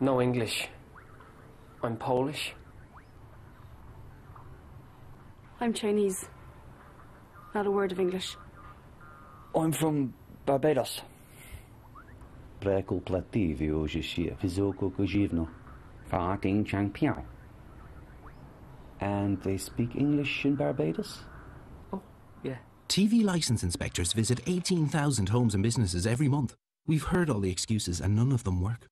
No English. I'm Polish. I'm Chinese. Not a word of English. I'm from Barbados. Prekul platyvi ožishie vizoko. Farting chang piao. And they speak English in Barbados? Oh, yeah. TV license inspectors visit 18,000 homes and businesses every month. We've heard all the excuses and none of them work.